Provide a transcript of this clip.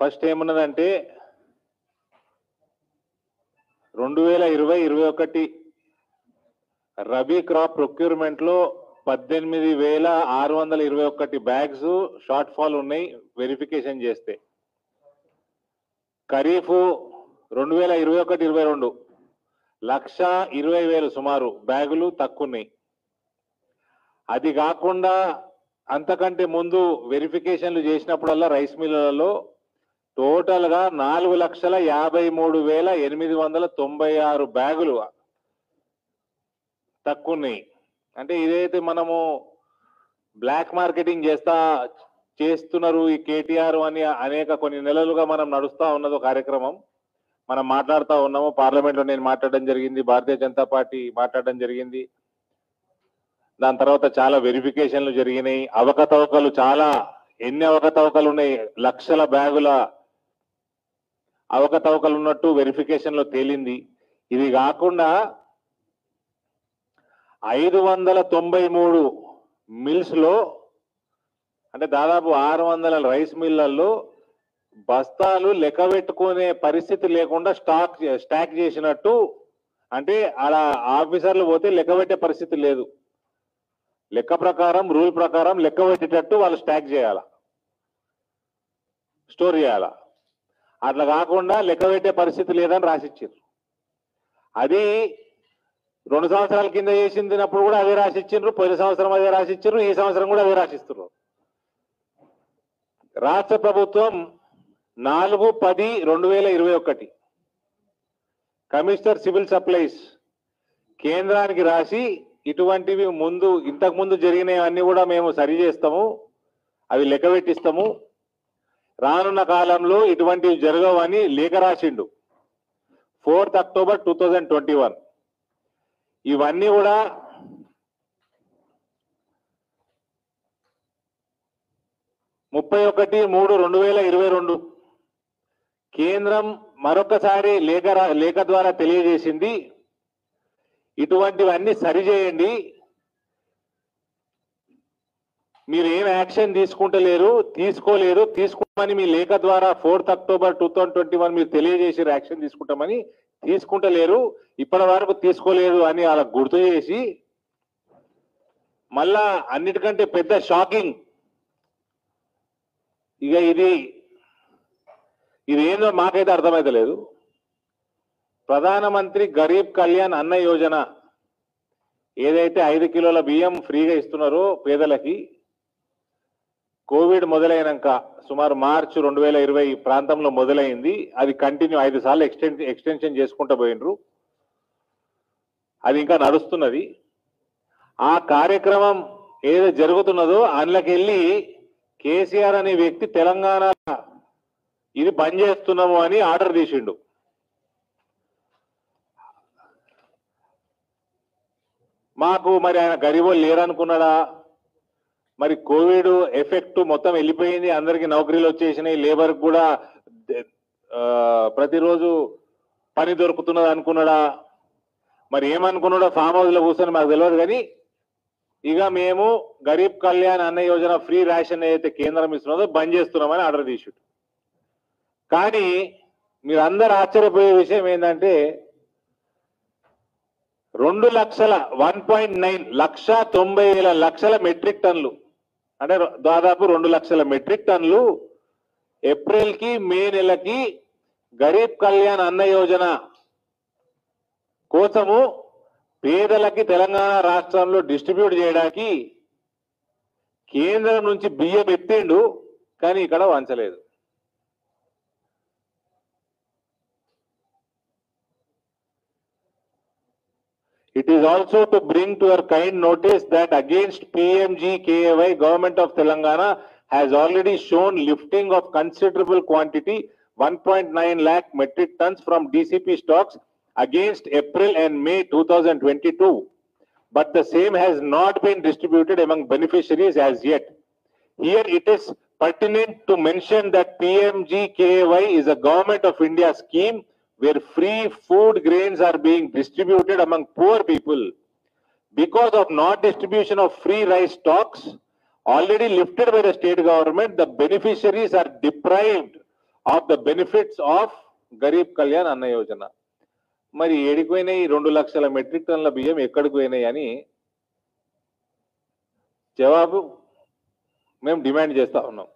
First ఏమున్నదంటే రెండు వేల ఇరవై ఇరవై ఒకటి రబీ క్రాప్ ప్రొక్యూర్మెంట్లో పద్దెనిమిది వేల ఆరు వందల ఇరవై ఒకటి బ్యాగ్స్ షార్ట్ ఫాల్ ఉన్నాయి వెరిఫికేషన్ చేస్తే. ఖరీఫ్ రెండు వేల ఇరవై ఒకటి ఇరవై రెండు లక్ష ఇరవై వేలు సుమారు బ్యాగులు తక్కువ ఉన్నాయి అది కాకుండా అంతకంటే ముందు వెరిఫికేషన్లు చేసినప్పుడల్లా రైస్ మిల్లులలో టోటల్గా నాలుగు లక్షల యాభై మూడు వేల ఎనిమిది వందల తొంభై ఆరు బ్యాగులు తక్కువ ఉన్నాయి అంటే ఇదైతే మనము బ్లాక్ మార్కెటింగ్ చేస్తా చేస్తున్నారు ఈ కేటీఆర్ అని అనేక కొన్ని నెలలుగా మనం నడుస్తూ ఉన్నది కార్యక్రమం. మనం మాట్లాడుతూ ఉన్నాము. పార్లమెంట్లో నేను మాట్లాడడం జరిగింది. భారతీయ జనతా పార్టీ మాట్లాడడం జరిగింది. దాని తర్వాత చాలా వెరిఫికేషన్లు జరిగినాయి. అవకతవకలు చాలా ఎన్ని అవకతవకలు ఉన్నాయి? లక్షల బ్యాగుల అవకతవకలు ఉన్నట్టు వెరిఫికేషన్లో తేలింది. ఇది కాకుండా ఐదు వందల తొంభై మూడు మిల్స్లో అంటే దాదాపు ఆరు వందల రైస్ మిల్లల్లో బస్తాలు లెక్క పెట్టుకునే పరిస్థితి లేకుండా స్టాక్ స్టాక్ చేసినట్టు అంటే అలా ఆఫీసర్లు పోతే లెక్క పెట్టే పరిస్థితి లేదు. లెక్క ప్రకారం రూల్ ప్రకారం లెక్క పెట్టేటట్టు వాళ్ళు స్టాక్ చేయాల? స్టోర్ చేయాలా? అట్లా కాకుండా లెక్క పెట్టే పరిస్థితి లేదని రాసిచ్చారు. అది రెండు సంవత్సరాల కింద చేసిందినప్పుడు కూడా అదే రాసిచ్చిండ్రు పోయిన సంవత్సరం అదే రాసిచ్చారు ఈ సంవత్సరం కూడా అదే రాసిస్తున్నారు. రాష్ట్ర ప్రభుత్వం నాలుగు పది రెండు వేల ఇరవై ఒకటి కమిషనర్ సివిల్ సప్లైస్ కేంద్రానికి రాసి ఇటువంటివి ముందు ఇంతకుముందు జరిగినవన్నీ కూడా మేము సరి చేస్తాము అవి లెక్క పెట్టిస్తాము రానున్న కాలంలో ఇటువంటివి జరగవని లేఖ రాసిండు. Fourth October two thousand twenty one. ఇవన్నీ కూడా ముప్పై ఒకటి మూడు రెండు వేల ఇరవై రెండు. కేంద్రం మరొకసారి లేఖ రా- లేఖ ద్వారా తెలియజేసింది. ఇటువంటివన్నీ సరిచేయండి. మీరు ఏం యాక్షన్ తీసుకుంటలేరు తీసుకోలేరు తీసుకోమని మీ లేఖ ద్వారా fourth October two thousand twenty one మీరు తెలియజేసి యాక్షన్ తీసుకుంటామని తీసుకుంటలేరు ఇప్పటి వరకు తీసుకోలేదు అని అలా గుర్తు చేసి మళ్ళా అన్నిటికంటే పెద్ద షాకింగ్. ఇక ఇది ఇది ఏందో మాకైతే అర్థమైతలేదు ప్రధానమంత్రి గరీబ్ కళ్యాణ్ అన్న యోజన ఏదైతే ఐదు కిలోల బియ్యం ఫ్రీగా ఇస్తున్నారో పేదలకి కోవిడ్ మొదలైనాక సుమారు మార్చ్ రెండు వేల ఇరవై ప్రాంతంలో మొదలైంది. అది కంటిన్యూ ఐదు సార్లు ఎక్స్టెన్ ఎక్స్టెన్షన్ చేసుకుంటూ పోయినరు అది ఇంకా నడుస్తున్నది. ఆ కార్యక్రమం ఏదో జరుగుతున్నదో అందులోకెళ్ళి కేసీఆర్ అనే వ్యక్తి తెలంగాణ ఇది బంద్ చేస్తున్నాము అని ఆర్డర్ తీసిండు. మాకు మరి ఆయన గరీబోళ్ళు లేరనుకున్నాడా? మరి కోవిడ్ ఎఫెక్ట్ మొత్తం వెళ్ళిపోయింది. అందరికి నౌకరీలు వచ్చేసినాయి. లేబర్ కూడా ప్రతిరోజు పని దొరుకుతున్నది అనుకున్నాడా? మరి ఏమనుకున్నాడో ఫామ్ హౌస్లో కూర్చొని మాకు తెలియదు కానీ ఇక మేము గరీబ్ కళ్యాణ్ అన్న యోజన ఫ్రీ రేషన్ ఏదైతే కేంద్రం ఇస్తున్నదో బంద్ చేస్తున్నామని ఆర్డర్ తీసుడు. కానీ మీరు అందరు ఆశ్చర్యపోయే విషయం ఏంటంటే రెండు లక్షల వన్ పాయింట్ నైన్ లక్ష తొంభై వేల లక్షల మెట్రిక్ టన్లు అంటే దాదాపు రెండు లక్షల మెట్రిక్ టన్లు ఏప్రిల్కి మే నెలకి గరీబ్ కళ్యాణ్ అన్న యోజన కోసము పేదలకి తెలంగాణ రాష్ట్రంలో డిస్ట్రిబ్యూట్ చేయడానికి కేంద్రం నుంచి బియ్యం ఎత్తిండు కానీ ఇక్కడ వంచలేదు. It is also to bring to your kind notice that against PMG KAY, Government of Telangana has already shown lifting of considerable quantity, 1.9 lakh metric tons from DCP stocks against April and May 2022. But the same has not been distributed among beneficiaries as yet. Here it is pertinent to mention that PMGKY is a government of India scheme where free food grains are being distributed among poor people because of not distribution of free rice stocks already lifted by the state government the beneficiaries are deprived of the benefits of Garib Kalyan అన్న యోజన మరి ఏడిపోయినాయి రెండు లక్షల metric టన్ల బియ్యం ఎక్కడికి పోయినాయి అని జవాబు మేము డిమాండ్ చేస్తా ఉన్నాం